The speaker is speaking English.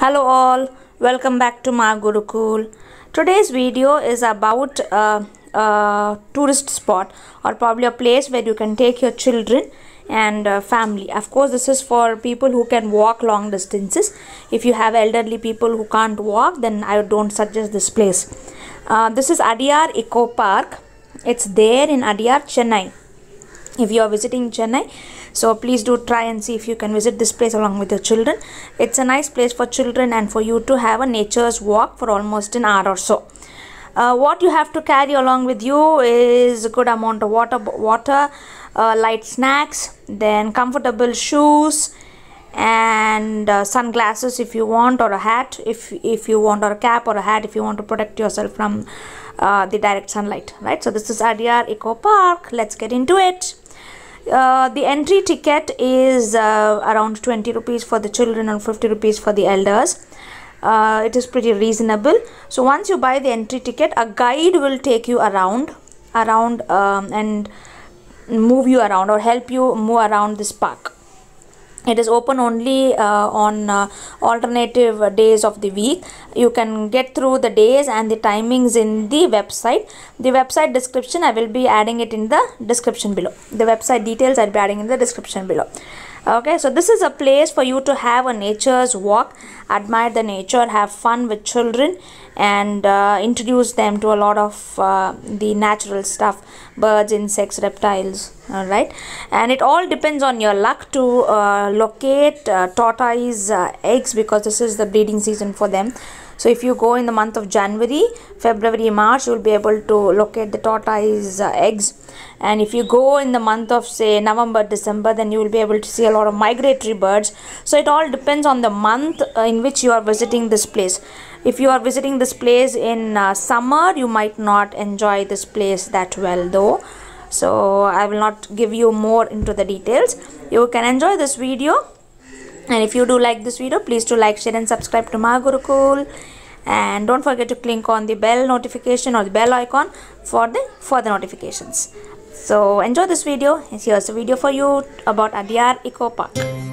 Hello all, welcome back to MaGuruCool. Today's video is about uh, a tourist spot or probably a place where you can take your children and uh, family. Of course, this is for people who can walk long distances. If you have elderly people who can't walk, then I don't suggest this place. Uh, this is Adyar Eco Park. It's there in Adyar, Chennai if you are visiting Chennai. So please do try and see if you can visit this place along with your children. It's a nice place for children and for you to have a nature's walk for almost an hour or so. Uh, what you have to carry along with you is a good amount of water, water, uh, light snacks, then comfortable shoes, and uh, sunglasses if you want, or a hat if if you want, or a cap or a hat if you want to protect yourself from uh, the direct sunlight. Right. So this is Adyar Eco Park. Let's get into it. Uh, the entry ticket is uh, around 20 rupees for the children and 50 rupees for the elders. Uh, it is pretty reasonable. So once you buy the entry ticket a guide will take you around around um, and move you around or help you move around this park it is open only uh, on uh, alternative days of the week. You can get through the days and the timings in the website. The website description i will be adding it in the description below. The website details i'll be adding in the description below okay so this is a place for you to have a nature's walk. Admire the nature have fun with children and uh, introduce them to a lot of uh, the natural stuff. Birds insects reptiles all right and it all depends on your luck to uh, locate uh, tortoise uh, eggs because this is the breeding season for them so if you go in the month of January, February, March, you will be able to locate the tortoise uh, eggs. And if you go in the month of say November, December, then you will be able to see a lot of migratory birds. So it all depends on the month uh, in which you are visiting this place. If you are visiting this place in uh, summer, you might not enjoy this place that well though so i will not give you more into the details you can enjoy this video and if you do like this video please do like share and subscribe to GuruCool and don't forget to click on the bell notification or the bell icon for the further notifications. So enjoy this video. Here's a video for you about Adyar Eco Park